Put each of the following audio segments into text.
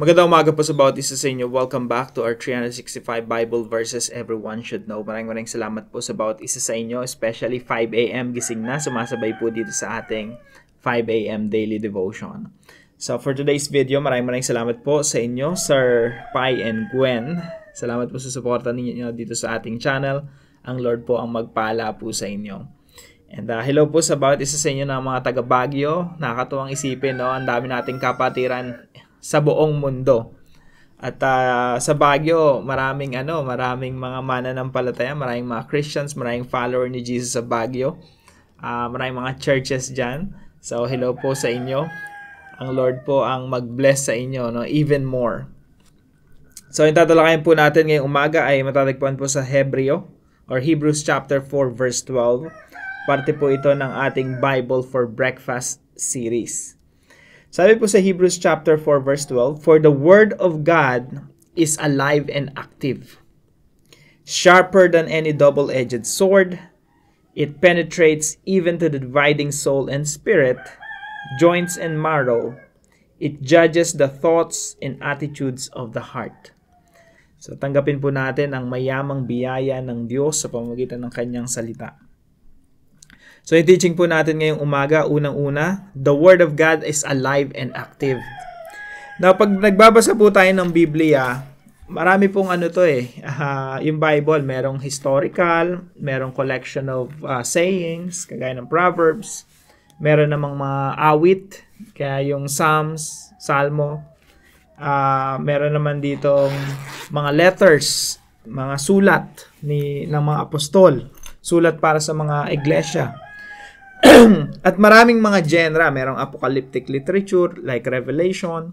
Magandang umaga po sa bawat isa sa inyo. Welcome back to our 365 Bible verses everyone should know. Maraming maraming salamat po sa bawat isa sa inyo, especially 5 a.m. gising na. Sumasabay po dito sa ating 5 a.m. daily devotion. So for today's video, maraming maraming salamat po sa inyo, Sir Pai and Gwen. Salamat po sa suporta ninyo dito sa ating channel. Ang Lord po ang magpala po sa inyo. And uh, hello po sa bawat isa sa inyo ng mga taga Baguio. Nakakatuwang isipin, no? Ang dami nating kapatiran sa buong mundo. At uh, sa Baguio, maraming ano, maraming mga mananampalataya, maraming mga Christians, maraming follower ni Jesus sa Baguio. Uh, maraming mga churches diyan. So hello po sa inyo. Ang Lord po ang mag-bless sa inyo, no, even more. So yung tatalakayin po natin ngayong umaga ay matatagpuan po sa Hebreo or Hebrews chapter 4 verse 12. Parte po ito ng ating Bible for Breakfast series. Sabi po sa Hebrews chapter 4 verse 12, For the word of God is alive and active, sharper than any double-edged sword. It penetrates even to the dividing soul and spirit, joints and marrow. It judges the thoughts and attitudes of the heart. So tanggapin po natin ang mayamang biyaya ng Diyos sa pamamagitan ng kanyang salita. So yung teaching po natin ngayong umaga, unang-una, the Word of God is alive and active. Now, pag nagbabasa po tayo ng Biblia, marami pong ano to eh. Uh, yung Bible, merong historical, merong collection of uh, sayings, kagaya ng Proverbs, meron namang mga awit, kaya yung Psalms, Salmo, uh, meron naman ditong mga letters, mga sulat ni ng mga apostol, sulat para sa mga iglesia. at maraming mga genre, merong apocalyptic literature like Revelation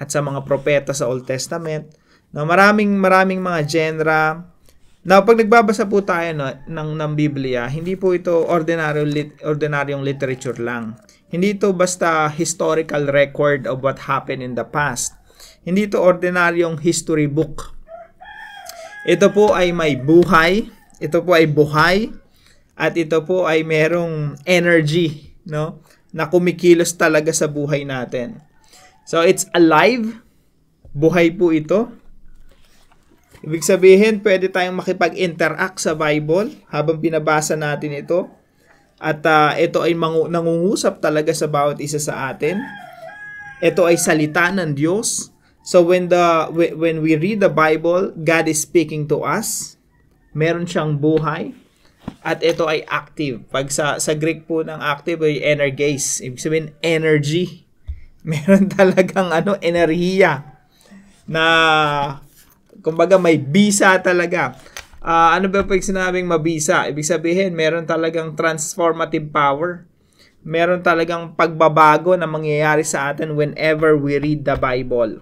at sa mga propeta sa Old Testament. No, maraming maraming mga genre. Now, pag nagbabasa po tayo no, ng, ng Biblia, hindi po ito ordinary lit, ordinaryong literature lang. Hindi ito basta historical record of what happened in the past. Hindi ito ordinaryong history book. Ito po ay may buhay. Ito po ay buhay at ito po ay merong energy, no? Na kumikilos talaga sa buhay natin. So it's alive. Buhay po ito. Ibig sabihin, pwede tayong makipag-interact sa Bible habang binabasa natin ito. At uh, ito ay mangu- nangungusap talaga sa bawat isa sa atin. Ito ay salita ng Diyos. So when the when we read the Bible, God is speaking to us. Meron siyang buhay at ito ay active. Pag sa, sa Greek po ng active ay energase. Ibig sabihin, energy. Meron talagang ano, enerhiya na kumbaga may bisa talaga. Uh, ano ba pag sinabing mabisa? Ibig sabihin, meron talagang transformative power. Meron talagang pagbabago na mangyayari sa atin whenever we read the Bible.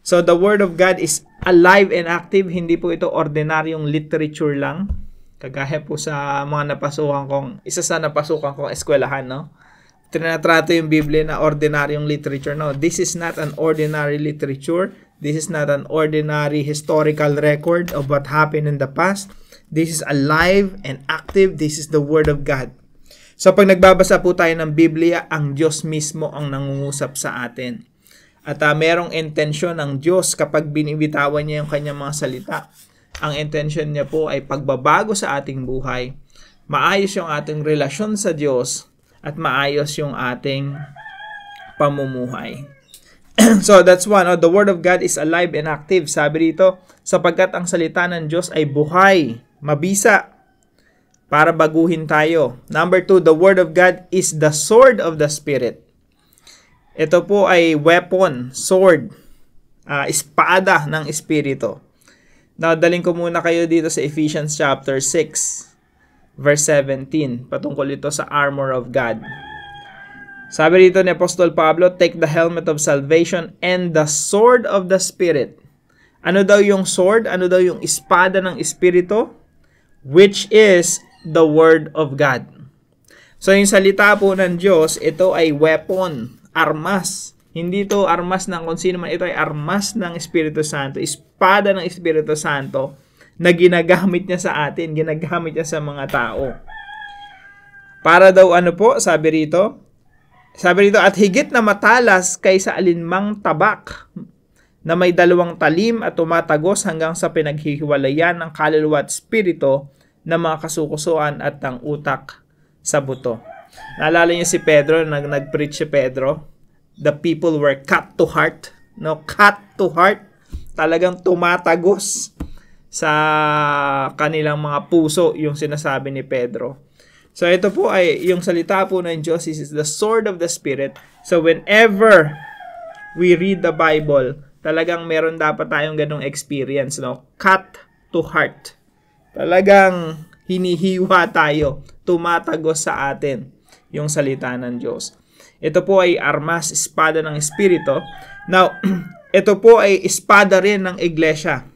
So the Word of God is alive and active. Hindi po ito ordinaryong literature lang Kagaya po sa mga napasukan kong, isa sa napasukan kong eskwelahan, no? Trinatrato yung Biblia na ordinaryong literature. No, this is not an ordinary literature. This is not an ordinary historical record of what happened in the past. This is alive and active. This is the Word of God. So pag nagbabasa po tayo ng Biblia, ang Diyos mismo ang nangungusap sa atin. At uh, merong intensyon ng Diyos kapag binibitawan niya yung kanyang mga salita ang intention niya po ay pagbabago sa ating buhay, maayos yung ating relasyon sa Diyos, at maayos yung ating pamumuhay. so that's one. Oh, the Word of God is alive and active. Sabi dito, sapagkat ang salita ng Diyos ay buhay, mabisa, para baguhin tayo. Number two, the Word of God is the sword of the Spirit. Ito po ay weapon, sword, uh, espada ng Espiritu. Nadaling ko muna kayo dito sa Ephesians chapter 6 verse 17 patungkol ito sa armor of God. Sabi dito ni Apostol Pablo, take the helmet of salvation and the sword of the Spirit. Ano daw yung sword? Ano daw yung espada ng Espiritu? Which is the Word of God. So yung salita po ng Diyos, ito ay weapon, armas hindi to armas ng kung sino man. Ito ay armas ng Espiritu Santo. Espada ng Espiritu Santo na ginagamit niya sa atin. Ginagamit niya sa mga tao. Para daw ano po, sabi rito, sabi rito, at higit na matalas kaysa alinmang tabak. na may dalawang talim at tumatagos hanggang sa pinaghihiwalayan ng kaluluwa at spirito ng mga kasukusuan at ng utak sa buto. Naalala niyo si Pedro, nag nag-preach si Pedro, the people were cut to heart, no, cut to heart, talagang tumatagos sa kanilang mga puso yung sinasabi ni Pedro. So ito po ay yung salita po ng Diyos is the sword of the Spirit. So whenever we read the Bible, talagang meron dapat tayong ganong experience, no? Cut to heart. Talagang hinihiwa tayo, tumatagos sa atin yung salita ng Diyos. Ito po ay armas, espada ng Espiritu. Now, ito po ay espada rin ng iglesia.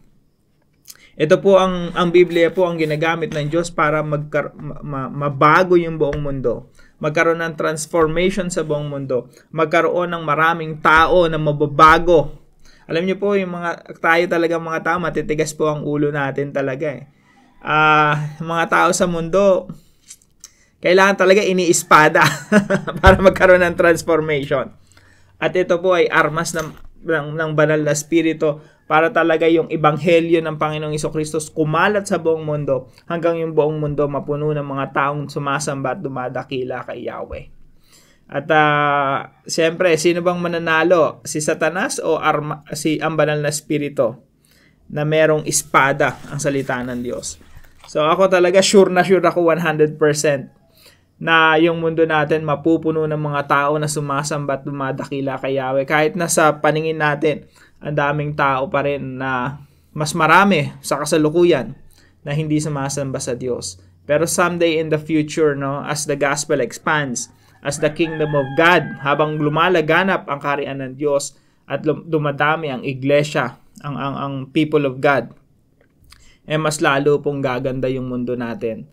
Ito po ang ang Biblia po ang ginagamit ng Diyos para magkar- ma- mabago yung buong mundo. Magkaroon ng transformation sa buong mundo. Magkaroon ng maraming tao na mababago alam niyo po, yung mga, tayo talaga mga tao, matitigas po ang ulo natin talaga eh. Uh, mga tao sa mundo, kailangan talaga iniispada para magkaroon ng transformation. At ito po ay armas ng, ng, ng banal na spirito para talaga yung ebanghelyo ng Panginoong Iso kumalat sa buong mundo hanggang yung buong mundo mapuno ng mga taong sumasamba at dumadakila kay Yahweh. At uh, siyempre, sino bang mananalo? Si Satanas o arma, si ang banal na spirito na merong espada ang salita ng Diyos? So ako talaga sure na sure ako 100% na yung mundo natin mapupuno ng mga tao na sumasamba at dumadakila kay Yahweh. Kahit na sa paningin natin, ang daming tao pa rin na mas marami sa kasalukuyan na hindi sumasamba sa Diyos. Pero someday in the future, no, as the gospel expands, as the kingdom of God habang lumalaganap ang kaharian ng Diyos at dumadami ang iglesia, ang, ang, ang people of God, eh mas lalo pong gaganda yung mundo natin.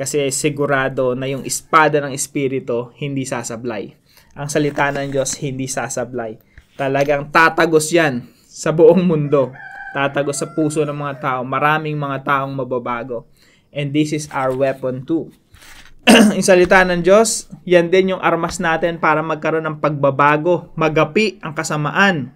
Kasi sigurado na yung espada ng Espiritu hindi sasablay. Ang salita ng Diyos hindi sasablay. Talagang tatagos yan sa buong mundo. Tatagos sa puso ng mga tao. Maraming mga taong mababago. And this is our weapon too. yung salita ng Diyos, yan din yung armas natin para magkaroon ng pagbabago, magapi ang kasamaan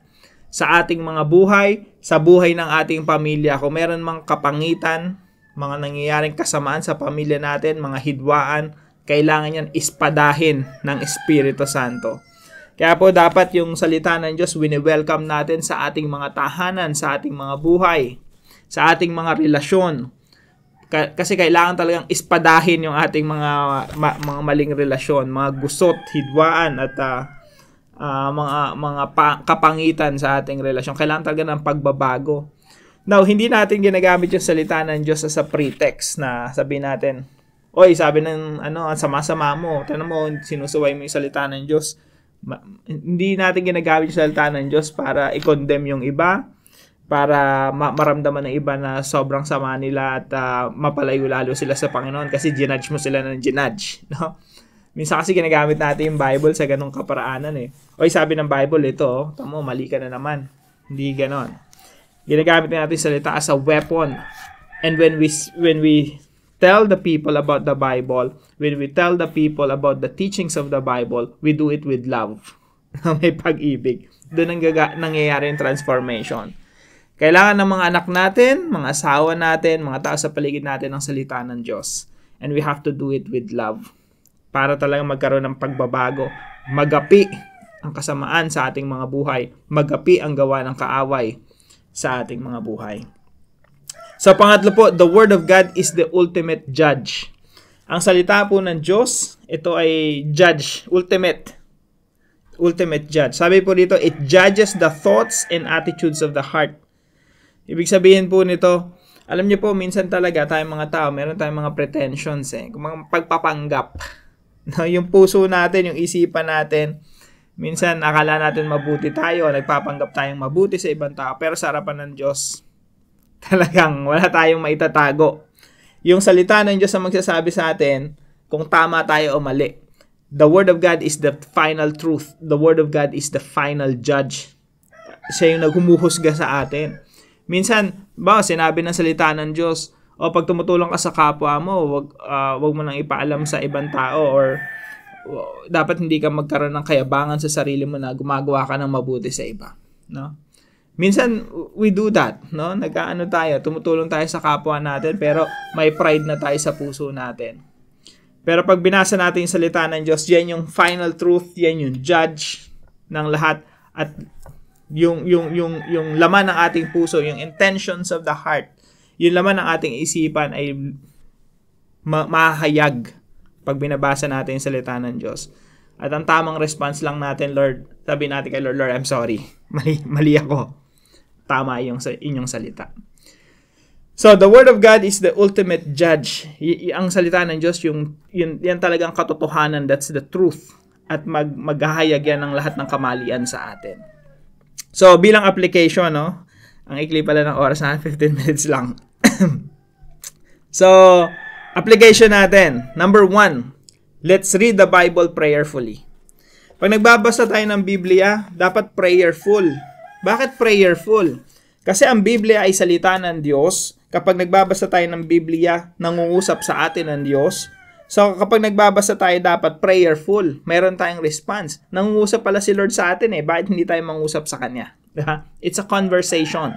sa ating mga buhay, sa buhay ng ating pamilya. Kung meron mang kapangitan, mga nangyayaring kasamaan sa pamilya natin, mga hidwaan, kailangan yan ispadahin ng Espiritu Santo. Kaya po dapat yung salita ng Diyos, wini-welcome natin sa ating mga tahanan, sa ating mga buhay, sa ating mga relasyon, kasi kailangan talagang ispadahin yung ating mga ma, mga maling relasyon, mga gusot, hidwaan at uh, uh, mga mga pa, kapangitan sa ating relasyon. Kailangan talaga ng pagbabago. Now, hindi natin ginagamit yung salita ng Diyos as a pretext na sabi natin, Oy, sabi ng ano, ang sama-sama mo. Tanong mo, sinusuway mo yung salita ng Diyos. Ma- hindi natin ginagamit yung salita ng Diyos para i-condemn yung iba para ma- maramdaman ng iba na sobrang sama nila at uh, mapalayo lalo sila sa Panginoon kasi ginudge mo sila ng ginudge, no? Minsan kasi ginagamit natin yung Bible sa ganong kaparaanan eh. Oy, sabi ng Bible ito, oh, tamo mali ka na naman. Hindi ganon. Ginagamit natin salita as a weapon. And when we when we tell the people about the Bible, when we tell the people about the teachings of the Bible, we do it with love. May pag-ibig. Doon ang gaga- nangyayari yung transformation. Kailangan ng mga anak natin, mga asawa natin, mga tao sa paligid natin ng salita ng Diyos. And we have to do it with love. Para talagang magkaroon ng pagbabago. Magapi ang kasamaan sa ating mga buhay. Magapi ang gawa ng kaaway sa ating mga buhay. Sa pangatlo po, the Word of God is the ultimate judge. Ang salita po ng Diyos, ito ay judge, ultimate. Ultimate judge. Sabi po dito, it judges the thoughts and attitudes of the heart. Ibig sabihin po nito, alam niyo po, minsan talaga tayong mga tao, meron tayong mga pretensions eh, mga pagpapanggap. No, yung puso natin, yung isipan natin, minsan akala natin mabuti tayo, nagpapanggap tayong mabuti sa ibang tao, pero sa harapan ng Diyos, talagang wala tayong maitatago. Yung salita ng Diyos ang magsasabi sa atin kung tama tayo o mali. The Word of God is the final truth. The Word of God is the final judge. Siya yung naghumuhusga sa atin. Minsan, ba, sinabi ng salita ng Diyos, o pag tumutulong ka sa kapwa mo, wag, uh, wag mo nang ipaalam sa ibang tao or dapat hindi ka magkaroon ng kayabangan sa sarili mo na gumagawa ka ng mabuti sa iba. No? Minsan, we do that, no? Nag-ano tayo, tumutulong tayo sa kapwa natin, pero may pride na tayo sa puso natin. Pero pag binasa natin yung salita ng Diyos, yan yung final truth, yan yung judge ng lahat, at yung, yung, yung, yung laman ng ating puso, yung intentions of the heart, yung laman ng ating isipan ay ma- mahayag pag binabasa natin yung salita ng Diyos. At ang tamang response lang natin, Lord, sabi natin kay Lord, Lord, I'm sorry. Mali, mali ako tama yung sa inyong salita. So, the Word of God is the ultimate judge. Y- y- ang salita ng Diyos, yung, yun, yan talagang katotohanan, that's the truth. At mag, maghahayag yan ng lahat ng kamalian sa atin. So, bilang application, no? Ang ikli pala ng oras na 15 minutes lang. so, application natin. Number one, let's read the Bible prayerfully. Pag nagbabasa tayo ng Biblia, dapat prayerful bakit prayerful? Kasi ang Biblia ay salita ng Diyos. Kapag nagbabasa tayo ng Biblia, nangungusap sa atin ng Diyos. So kapag nagbabasa tayo, dapat prayerful. Meron tayong response. Nangungusap pala si Lord sa atin eh. Bakit hindi tayo mangusap sa Kanya? It's a conversation.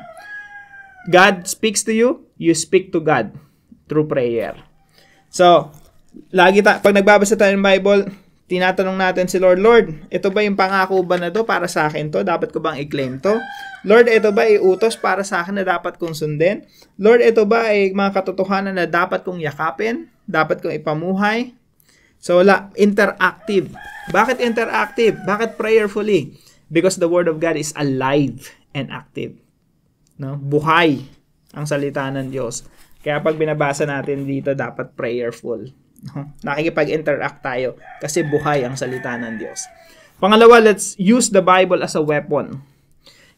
God speaks to you, you speak to God through prayer. So, lagi ta pag nagbabasa tayo ng Bible, tinatanong natin si Lord, Lord, ito ba yung pangako ba na to para sa akin to? Dapat ko bang i-claim to? Lord, ito ba iutos para sa akin na dapat kong sundin? Lord, ito ba ay mga katotohanan na dapat kong yakapin? Dapat kong ipamuhay? So, la, interactive. Bakit interactive? Bakit prayerfully? Because the Word of God is alive and active. No? Buhay ang salita ng Diyos. Kaya pag binabasa natin dito, dapat prayerful. Nakikipag-interact tayo kasi buhay ang salita ng Diyos. Pangalawa, let's use the Bible as a weapon.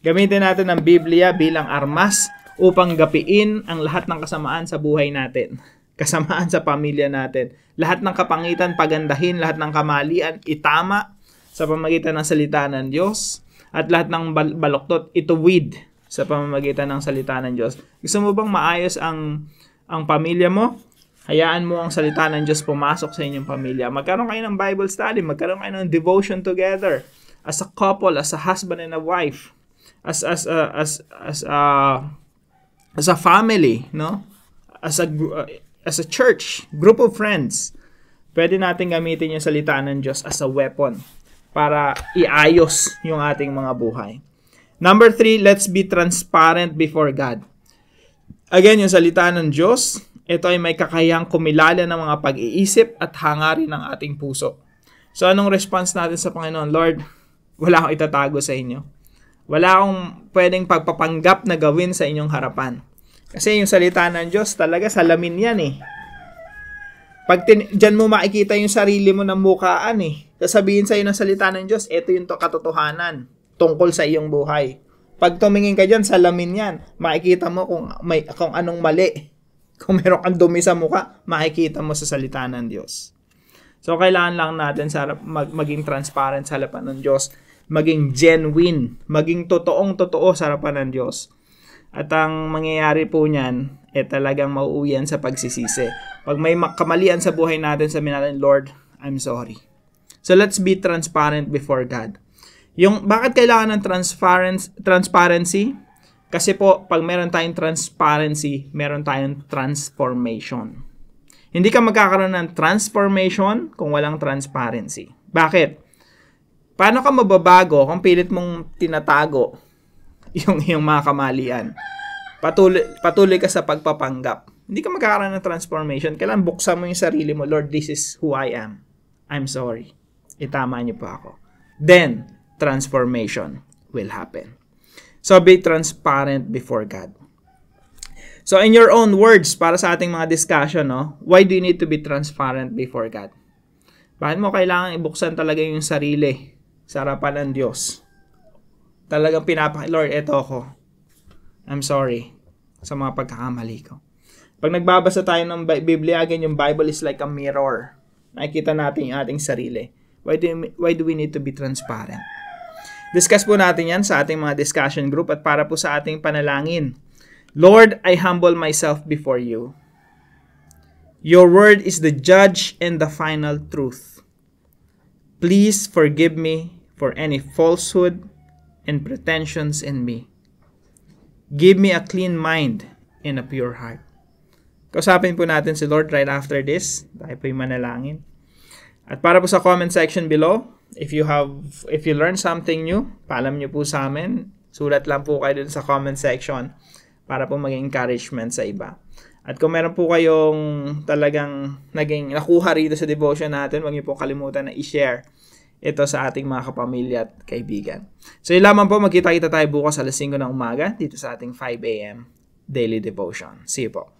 Gamitin natin ang Biblia bilang armas upang gapiin ang lahat ng kasamaan sa buhay natin. Kasamaan sa pamilya natin. Lahat ng kapangitan, pagandahin, lahat ng kamalian, itama sa pamagitan ng salita ng Diyos. At lahat ng bal- baloktot, ituwid sa pamamagitan ng salita ng Diyos. Gusto mo bang maayos ang ang pamilya mo? Hayaan mo ang salita ng Diyos pumasok sa inyong pamilya. Magkaroon kayo ng Bible study, magkaroon kayo ng devotion together as a couple, as a husband and a wife, as as a, as as a as a family, no? As a uh, as a church, group of friends. Pwede natin gamitin yung salita ng Diyos as a weapon para iayos yung ating mga buhay. Number three, let's be transparent before God. Again, yung salita ng Diyos, ito ay may kakayang kumilala ng mga pag-iisip at hangarin ng ating puso. So anong response natin sa Panginoon? Lord, wala akong itatago sa inyo. Wala akong pwedeng pagpapanggap na gawin sa inyong harapan. Kasi yung salita ng Diyos talaga salamin yan eh. Pag tin- dyan mo makikita yung sarili mo ng mukaan eh. Sasabihin sa iyo ng salita ng Diyos, ito yung to katotohanan tungkol sa iyong buhay. Pag tumingin ka dyan, salamin yan. Makikita mo kung, may, kung anong mali kung meron kang dumi sa mukha, makikita mo sa salita ng Diyos. So, kailangan lang natin sa mag, maging transparent sa harapan ng Diyos, maging genuine, maging totoong totoo sa harapan ng Diyos. At ang mangyayari po niyan, eh talagang mauuwian sa pagsisisi. Pag may kamalian sa buhay natin, sabihin natin, Lord, I'm sorry. So let's be transparent before God. Yung bakit kailangan ng transparent transparency? Kasi po, pag meron tayong transparency, meron tayong transformation. Hindi ka magkakaroon ng transformation kung walang transparency. Bakit? Paano ka mababago kung pilit mong tinatago yung, yung mga kamalian? Patuloy, patuloy ka sa pagpapanggap. Hindi ka magkakaroon ng transformation. Kailan buksan mo yung sarili mo, Lord, this is who I am. I'm sorry. Itama niyo po ako. Then, transformation will happen. So be transparent before God. So in your own words, para sa ating mga discussion, no, why do you need to be transparent before God? Bakit mo kailangan ibuksan talaga yung sarili sa harapan ng Diyos? Talagang pinapa, Lord, eto ako. I'm sorry sa mga pagkakamali ko. Pag nagbabasa tayo ng Biblia, again, yung Bible is like a mirror. Nakikita natin yung ating sarili. Why do, we, why do we need to be transparent? Discuss po natin yan sa ating mga discussion group at para po sa ating panalangin. Lord, I humble myself before you. Your word is the judge and the final truth. Please forgive me for any falsehood and pretensions in me. Give me a clean mind and a pure heart. Kausapin po natin si Lord right after this. Tayo po yung manalangin. At para po sa comment section below, if you have, if you learn something new, paalam nyo po sa amin. Sulat lang po kayo dun sa comment section para po maging encouragement sa iba. At kung meron po kayong talagang naging nakuha rito sa devotion natin, huwag niyo po kalimutan na i-share ito sa ating mga kapamilya at kaibigan. So yun lamang po, magkita-kita tayo bukas alas 5 ng umaga dito sa ating 5 a.m. daily devotion. See you po.